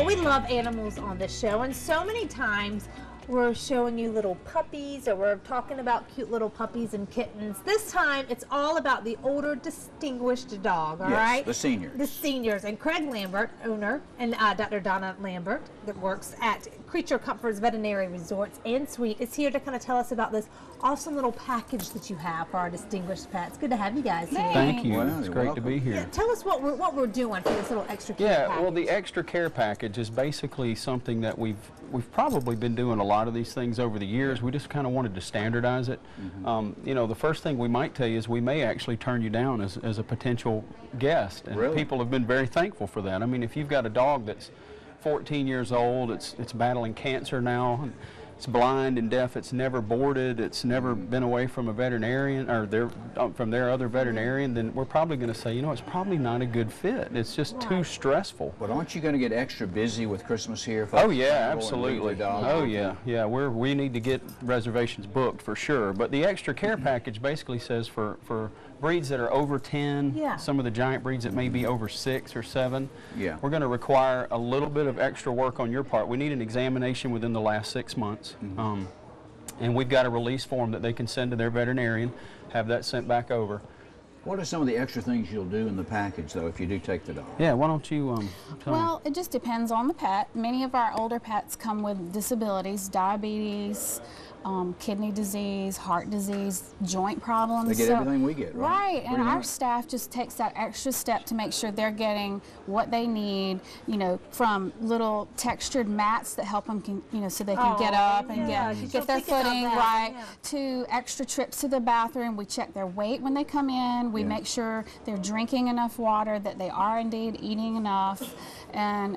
Well, we love animals on this show, and so many times we're showing you little puppies or we're talking about cute little puppies and kittens. This time it's all about the older, distinguished dog, all Yes, right? the seniors. The seniors. And Craig Lambert, owner, and uh, Dr. Donna Lambert, that works at Creature Comforts Veterinary Resorts and Suite, is here to kind of tell us about this awesome little package that you have for our distinguished pets. Good to have you guys here. Thank you. Well, it's great welcome. to be here. Yeah, tell us what we're, what we're doing for this little extra care Yeah, package. well, the extra care package is basically something that we've we've probably been doing a lot of these things over the years. We just kind of wanted to standardize it. Mm-hmm. Um, you know, the first thing we might tell you is we may actually turn you down as, as a potential guest, and Really? people have been very thankful for that. I mean, if you've got a dog that's 14 years old, it's it's battling cancer now. and It's blind and deaf. It's never boarded. It's never been away from a veterinarian or their uh, from their other veterinarian. Then we're probably going to say, you know, it's probably not a good fit. It's just too stressful. But aren't you going to get extra busy with Christmas here? Oh yeah, Go and leave absolutely. Oh yeah, yeah. We're we need to get reservations booked for sure. But the extra care Mm-hmm. package basically says for for breeds that are over 10, Yeah. some of the giant breeds that may be over six or seven, Yeah. we're going to require a little bit of extra work on your part. We need an examination within the last six months. Mm-hmm. Um, and we've got a release form that they can send to their veterinarian, have that sent back over. What are some of the extra things you'll do in the package, though, if you do take the dog? Yeah, why don't you um, tell me? Well, it just depends on the pet. Many of our older pets come with disabilities, diabetes, um, kidney disease, heart disease, joint problems. They get everything we get, right? Right, and our much. staff just takes that extra step to make sure they're getting what they need. You know, from little textured mats that help them, can, you know, so they can get Oh, up and yeah, get 'cause get their thinking about footing right. yeah. To extra trips to the bathroom, we check their weight when they come in. We Yeah. make sure they're drinking enough water, that they are indeed eating enough, and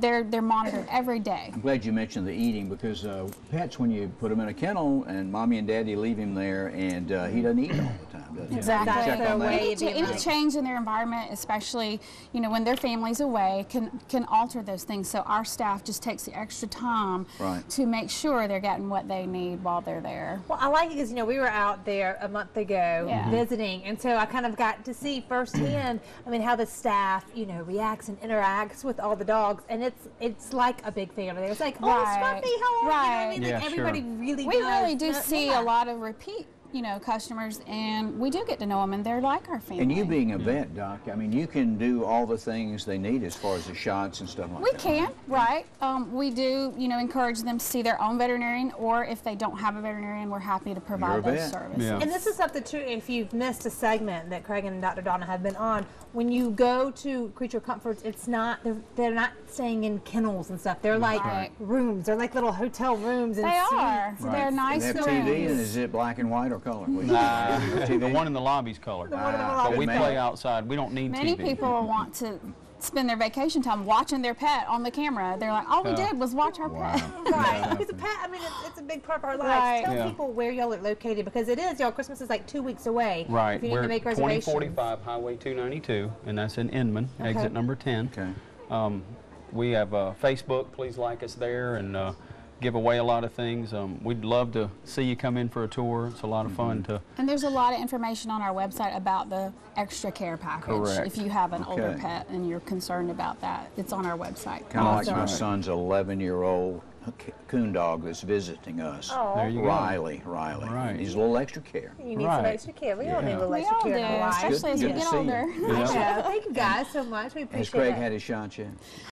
they're they're monitored every day. I'm glad you mentioned the eating because uh, pets, when you put them in a kennel and mommy and daddy leave him there, and uh, he doesn't eat all the time, does he? Exactly. Check on. Way Any, ch- any change in their environment, especially you know when their family's away, can can alter those things. So our staff just takes the extra time Right. to make sure they're getting what they need while they're there. Well, I like it because you know we were out there a month ago Yeah. visiting, and so I kind of got to see firsthand. I mean, how the staff, you know, reacts and interacts with all the dogs, and it's it's like a big family. It's like, oh, Right. Scruffy, how are you? know I mean, Yeah, like sure. everybody really. We does really do know- see yeah. a lot of repeat, you know, customers, and we do get to know them, and they're like our family. And you being a vet, Doc, I mean, you can do all the things they need as far as the shots and stuff like We that. can, right? Um, we do, you know, encourage them to see their own veterinarian, or if they don't have a veterinarian, we're happy to provide a those vet. services. Yeah. And this is something too. If you've missed a segment that Craig and Dr. Donna have been on, when you go to Creature Comforts, it's not they're, they're not staying in kennels and stuff. They're like Right. rooms. They're like little hotel rooms. And They are. suites. So They're nice They have rooms. TV, and is it black and white or color? Nah, the one in the lobby's colored. The one in the Ah, but we good play outside. We don't need Many TV. people want to spend their vacation time watching their pet on the camera. They're like, all we Yeah. did was watch our Wow. pet. Right. Because a pet, I mean, it's, it's a big part of our lives. Right. Tell Yeah. people where y'all are located because it is, y'all, Christmas is like two weeks away. Right. If you need We're to make reservations. 2045 Highway 292, and that's in Inman, Okay. exit number 10. Okay. Um, we have uh, Facebook. Please like us there and uh, give away a lot of things. Um, we'd love to see you come in for a tour. It's a lot of fun to. And there's a lot of information on our website about the extra care package. Correct. If you have an older pet and you're concerned about that, it's on our website. Kind of like Also. my son's 11-year-old coon dog that's visiting us. Oh. There you go. Riley, Riley. Right. He's a little extra care. You need some extra care. We all need a Yeah. little We extra care do, in our especially as we get see you. older. I know. Thank you guys so much. We appreciate it. Has Craig it. had his shot yet?